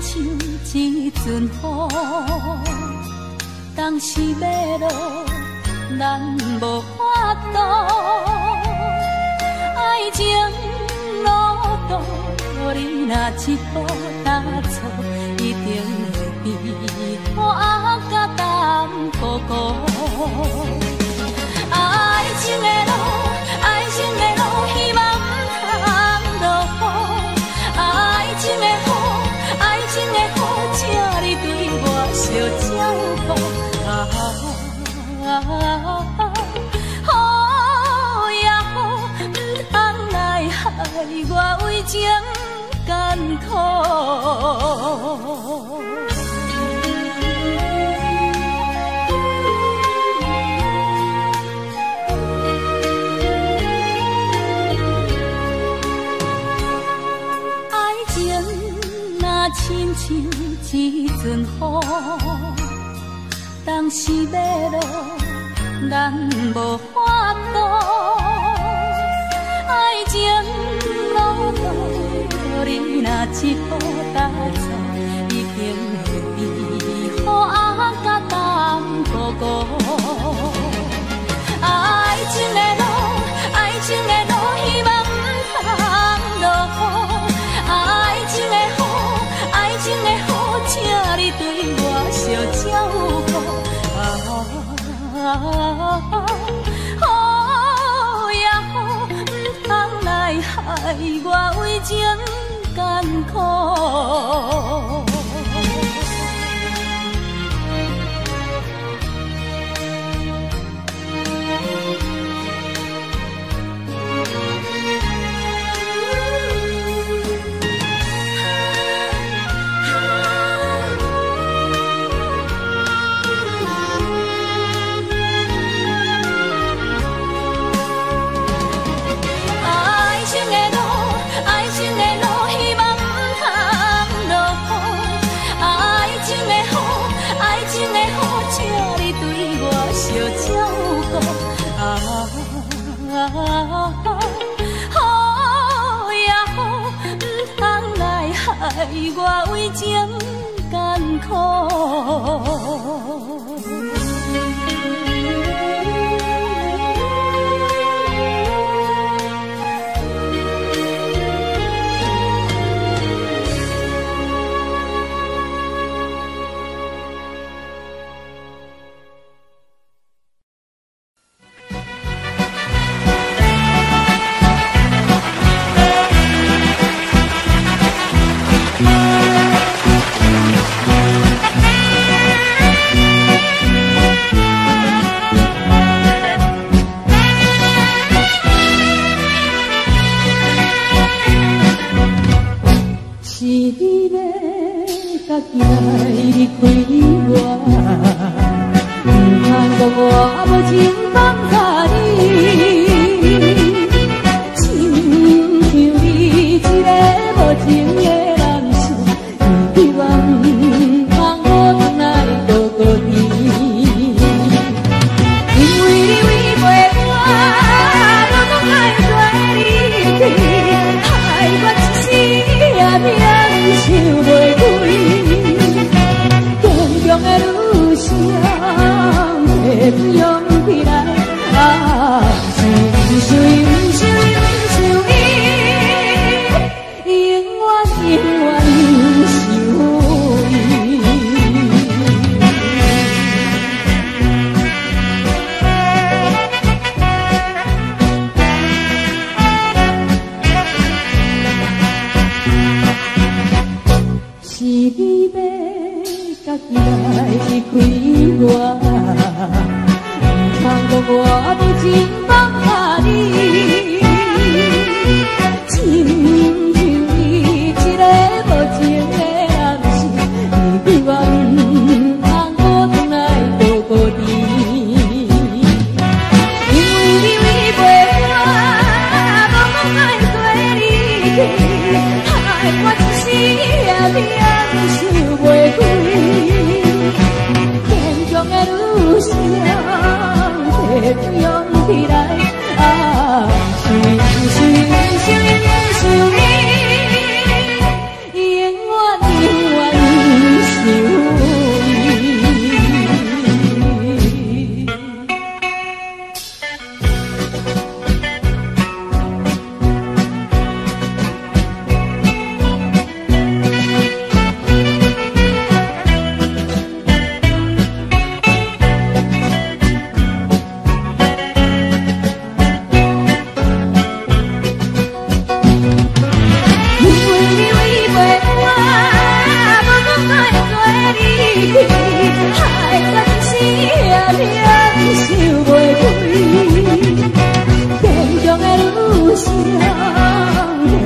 像一阵风，当时要落，咱无法度。爱情路途，你若一步踏错，一定会悲欢甲淡薄薄。爱情的路，爱情的。着照顾，啊！雨也雨，不通来害我为情艰苦。爱情若亲像。这阵雨，当时要落，咱无法度。爱情路途，你若一步踏错，已经变雨红甲淡薄糊。爱情的着照顾，啊！雨也雨，唔通来害我为情艰苦。哦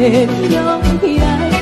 是阮不应该。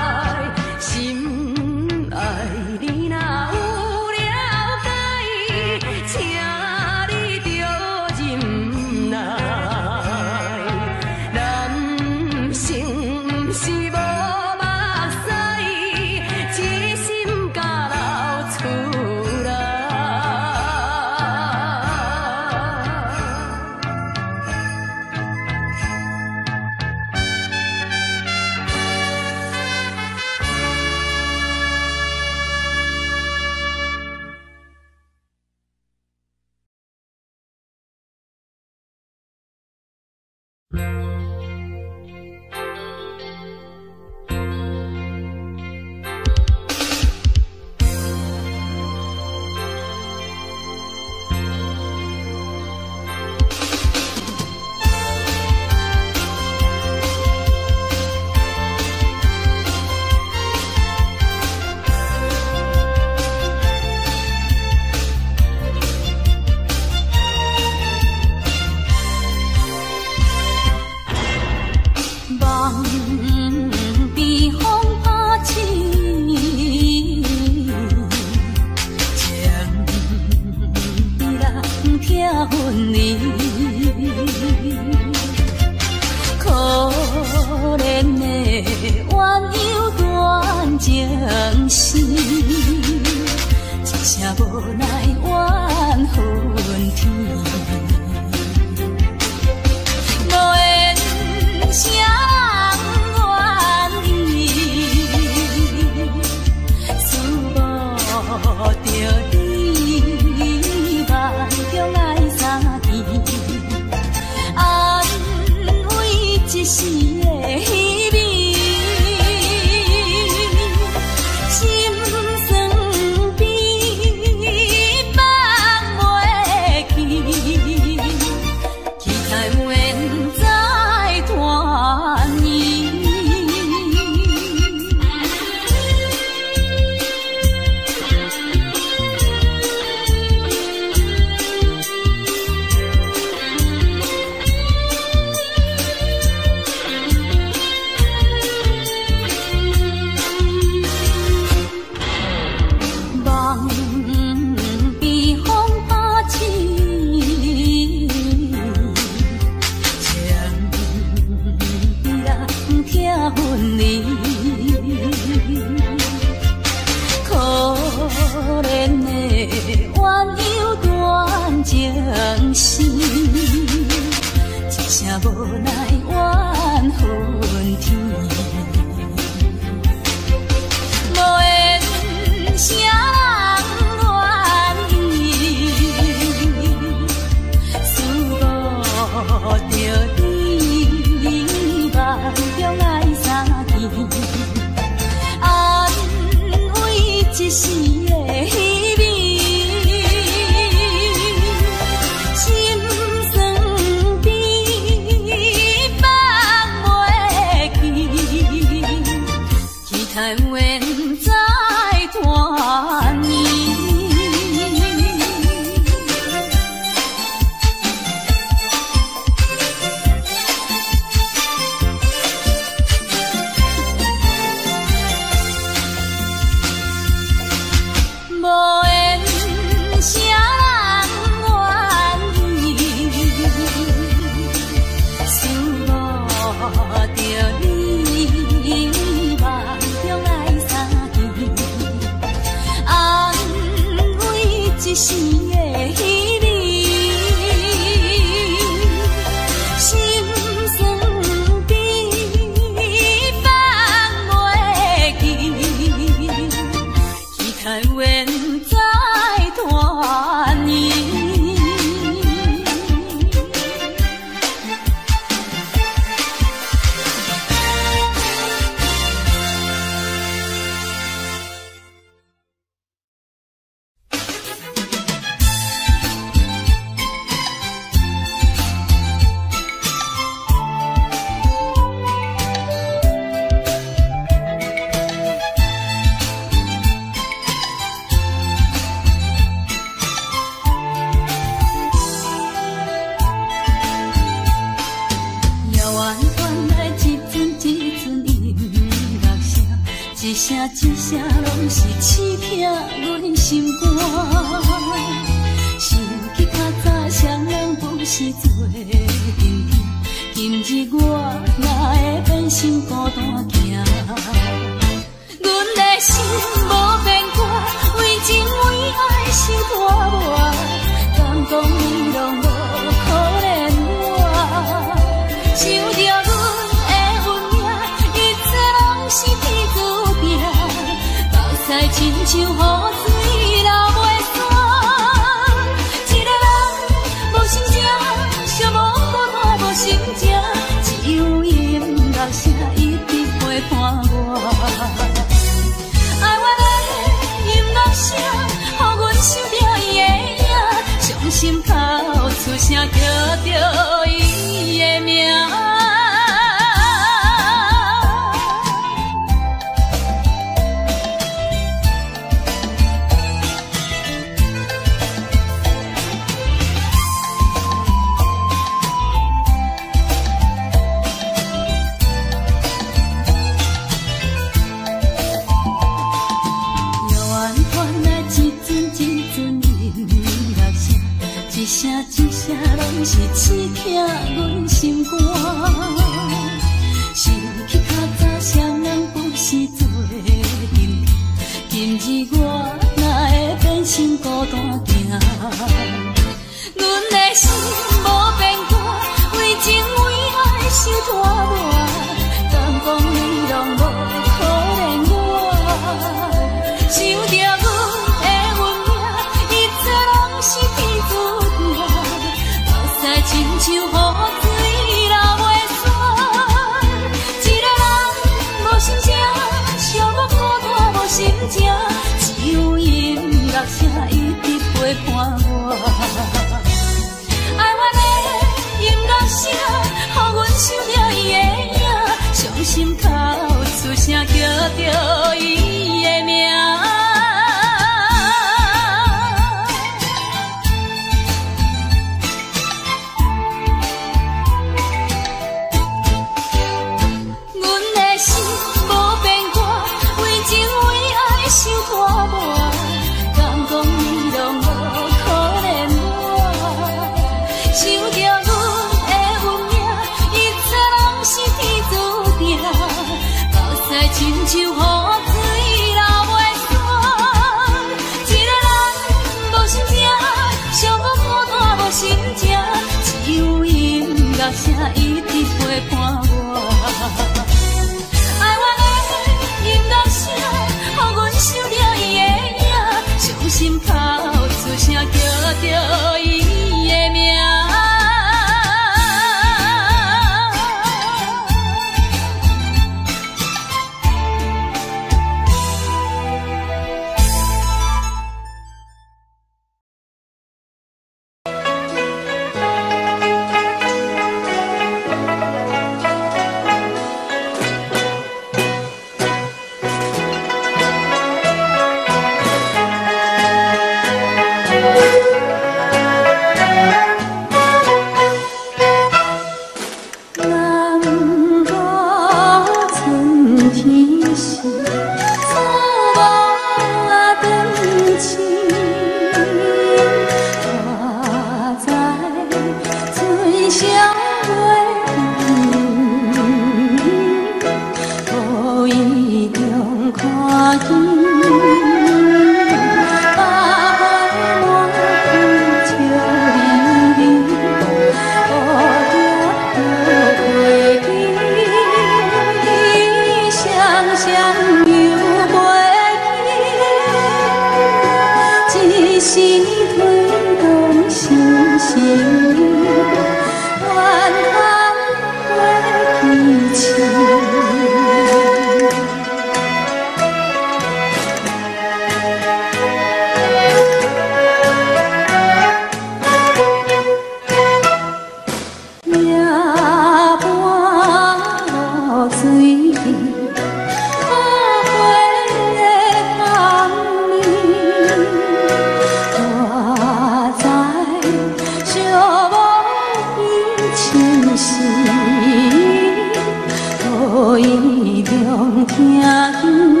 Sahim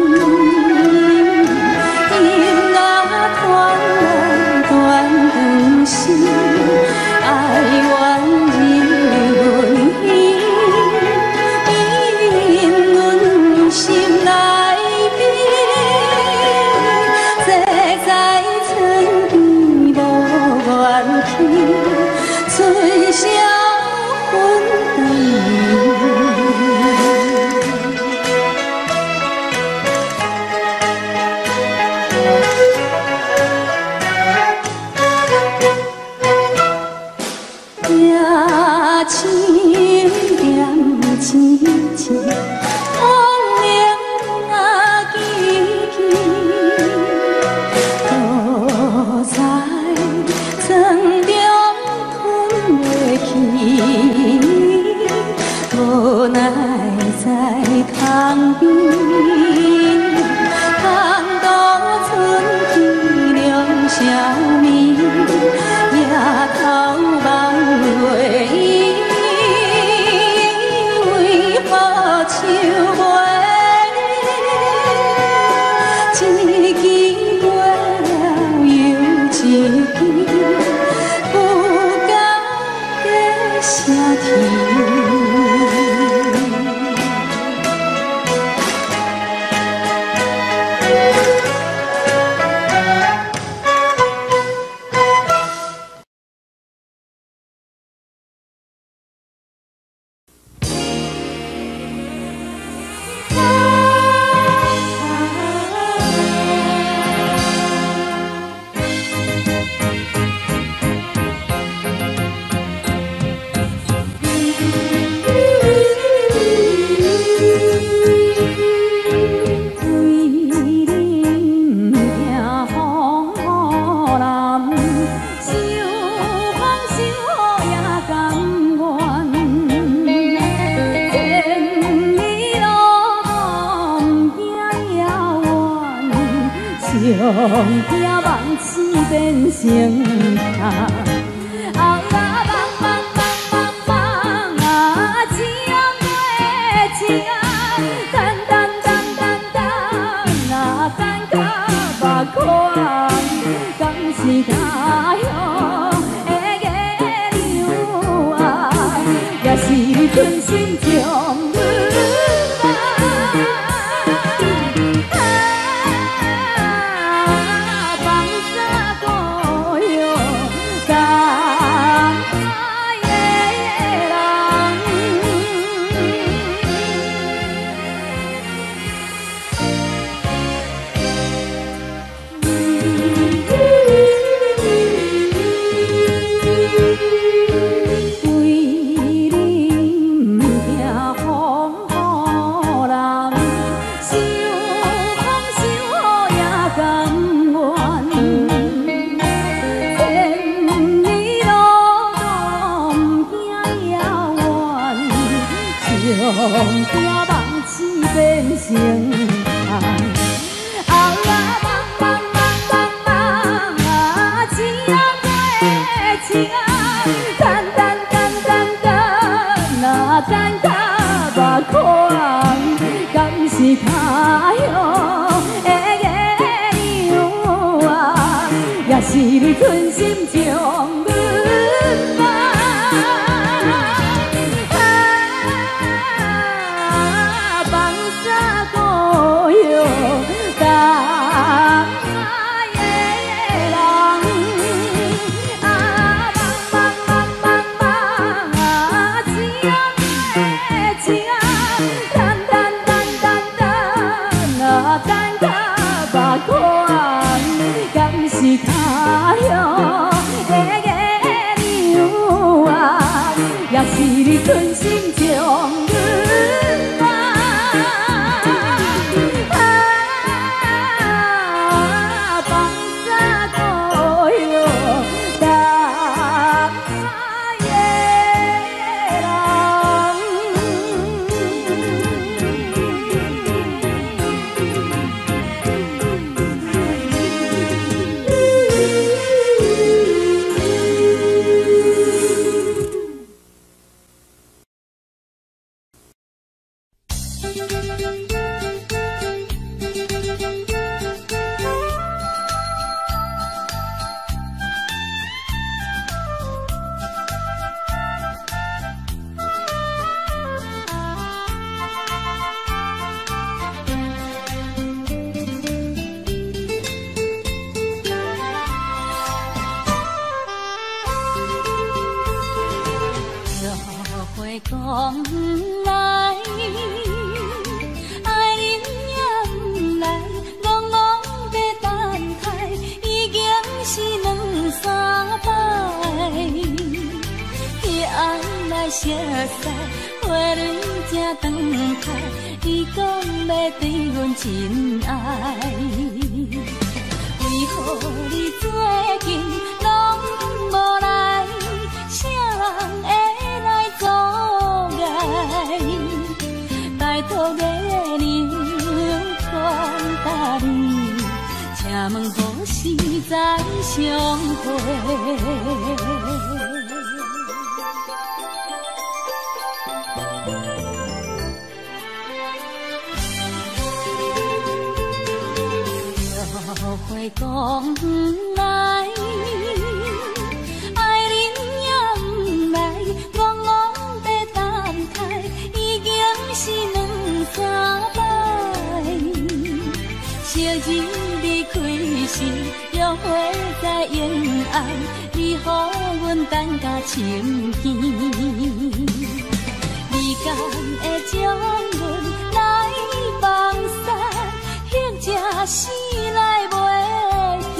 来，爱人也不来，花在恩暗，你予阮等甲深情。你敢会将阮来放散，或者死来袂记？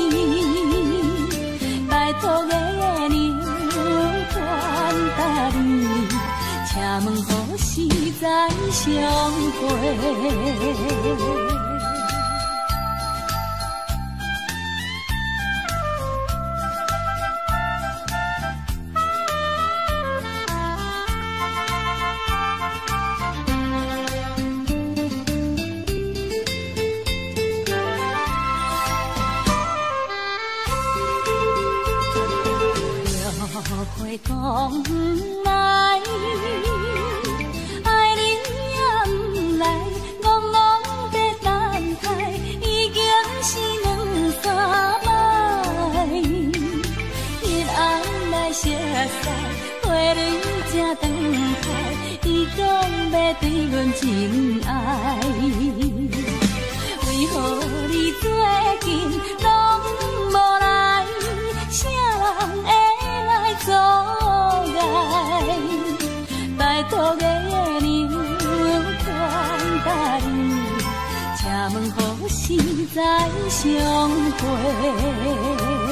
拜托月娘传达你，请问何时再相会？相会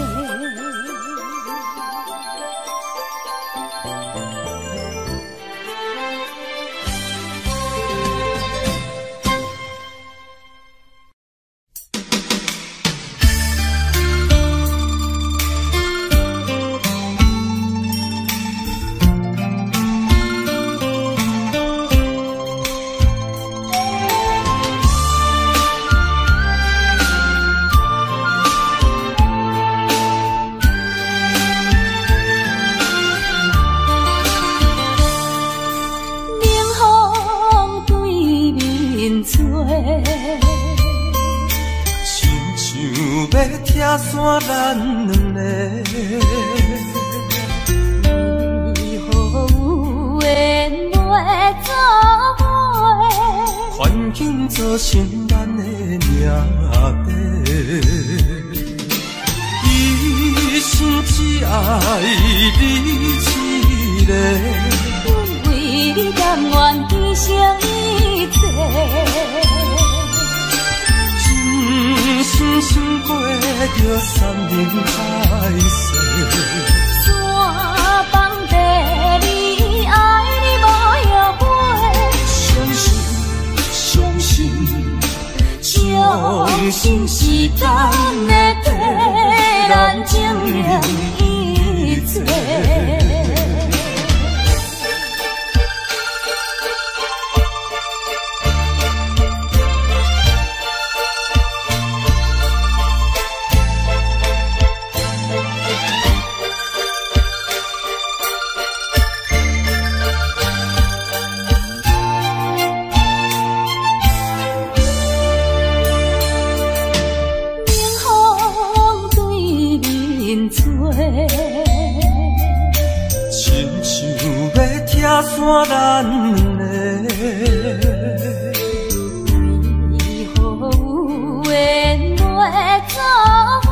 一线难分，为何有缘袂作伙？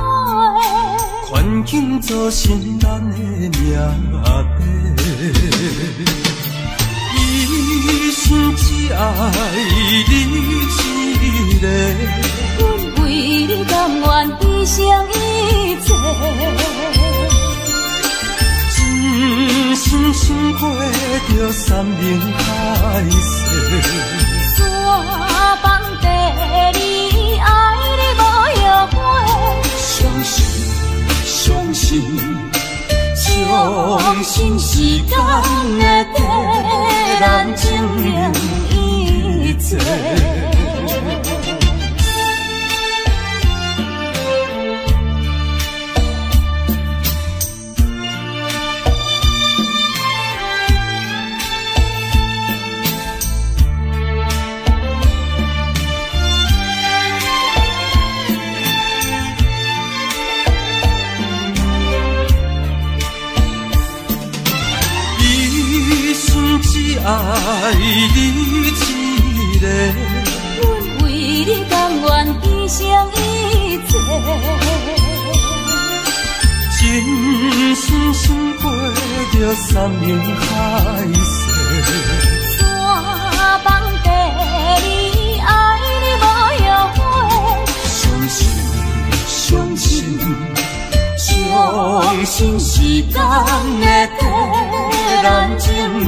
困境造成咱的命底，一生只爱你一个，阮为你甘愿牺牲一切。深深过着山盟海誓，山崩地裂，爱你无后悔。相信，相信，相信时间会替咱证明一切。爱你一个，阮为你甘愿牺牲一切。真心心飞着山盟海誓，山崩地裂，爱你无后悔。相信，相信，相信时间会替咱证明。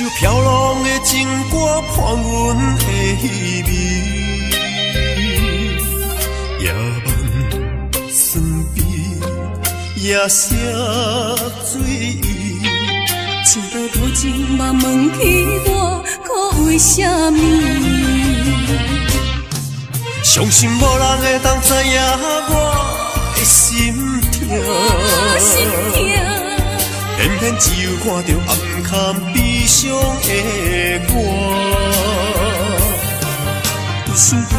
首飘浪的情歌，伴阮的味。夜晚酸悲，夜色醉意。情到无情，嘛问起我，可为什么？相信无人会当知影我的心痛，偏偏只有看着暗藏悲伤的我。一心追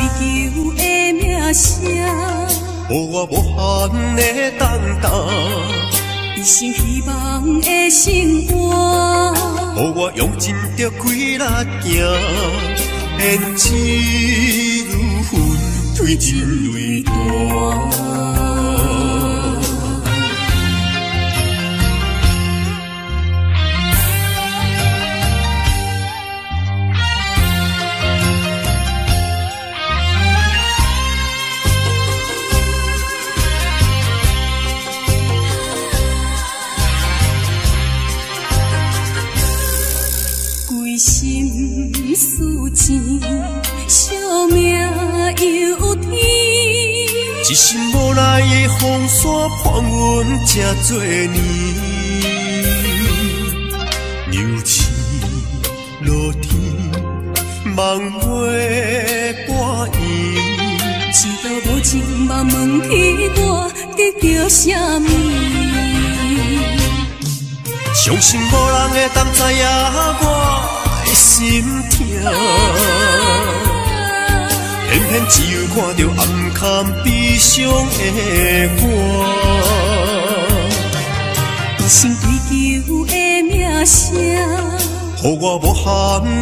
求的名声，予我无限的等待，一生希望的生活。予我用尽着规力行，偏一如云推进泪大。心似箭，惜命由天。一心无奈的风沙伴阮这多年，牛翅落天，梦袂半圆。知道无情，嘛问起我得着什么？相信无人会当知影我心痛，偏偏只有看到暗藏悲伤的我。一生追求的名声，予我无限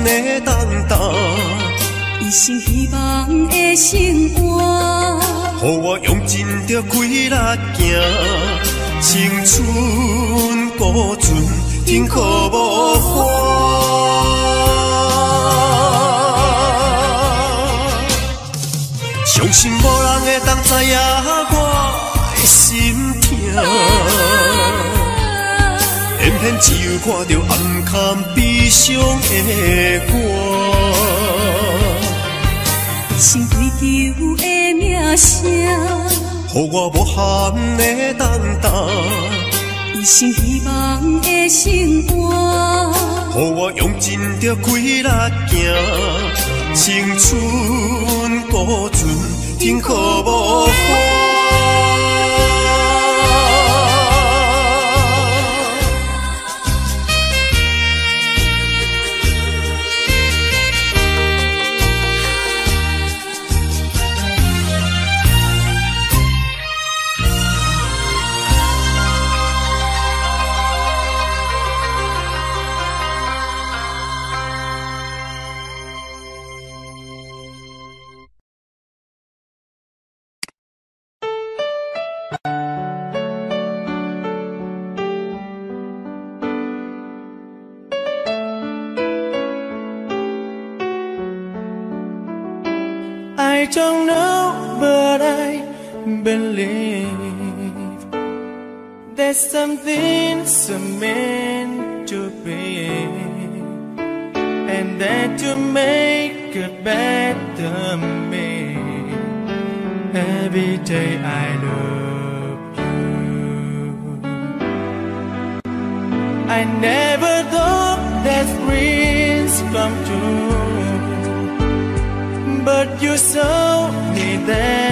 的等待，一生希望的生活。予我用尽着规力行，青春孤船，天可无花。相信无人会当知影我的心痛。偏偏只有看着暗藏悲伤的我，一心追求的名声，予我无限的等待，一心希望的生活。予我用尽着规力行，青春孤船，天可无。Something so meant to be, and that to make a better me. Every day I love you. I never thought that dreams come true. But you saw me that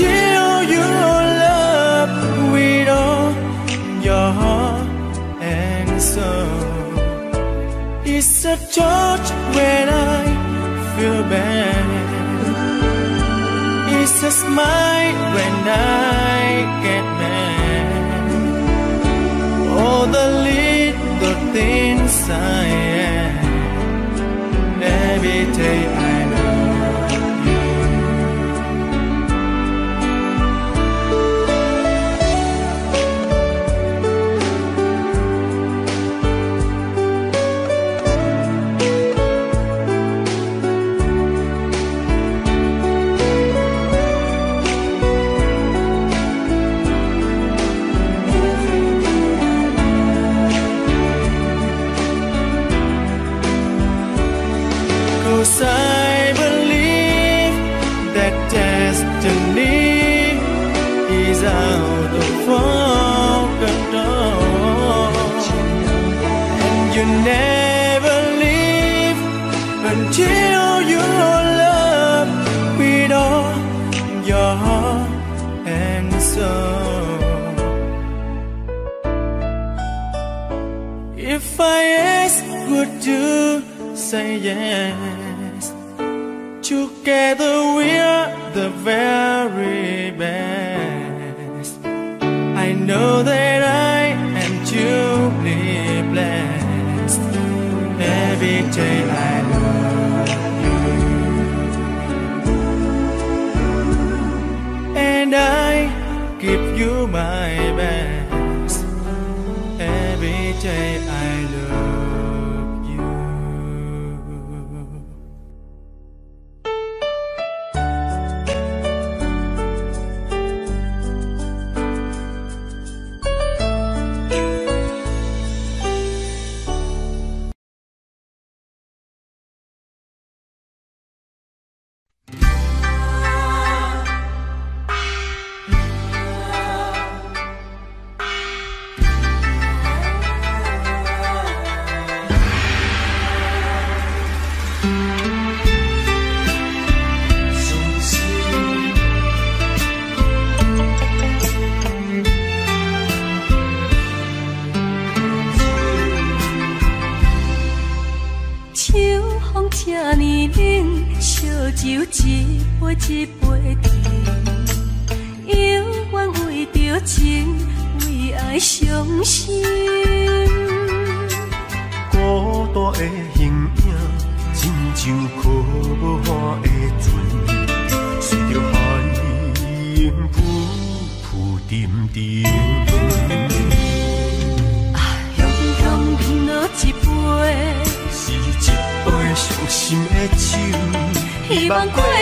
until you love with all your heart and soul. It's a touch when I feel bad. It's a smile when I get mad. All the little things I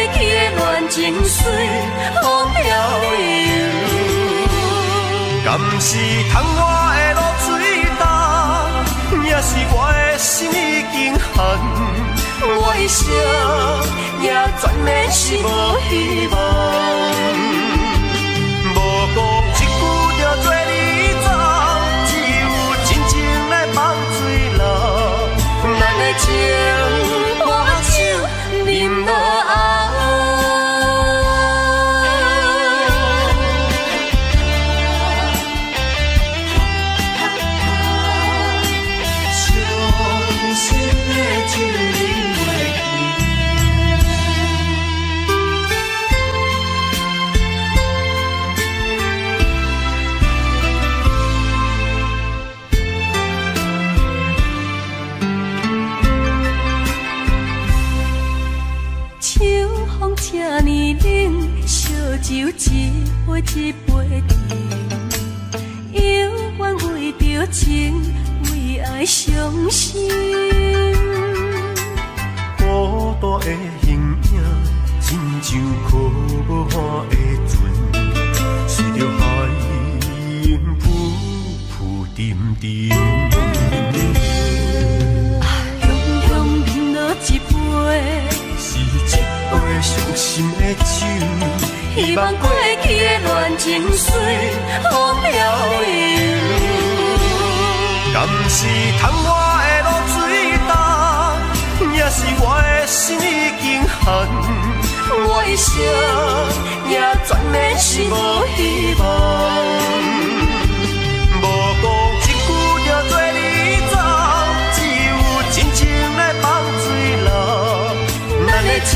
望过去的恋情随风飘流。敢是窗外的露水重，也是我的心已经寒。我的声也全然是无希望。情，为爱伤心。孤单的形影，亲像可无岸的船，随着海浪浮浮沉沉。啊，雄雄饮落一杯，是一杯伤心的酒，希望过去的恋情随风飘零。敢是窗外的露水重，也是我的心。已经寒。我的声也全然是无希望。无讲一句就做你走，只有真情来放水流。咱的情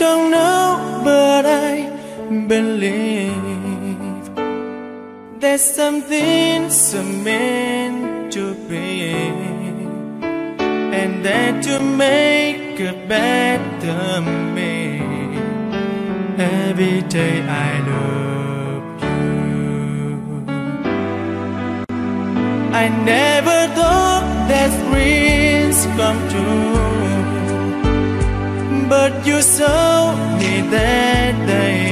don't know, but I believe there's something so meant to be, and that to make a better me. Every day I love you. I never thought that dreams come true but yourself need that day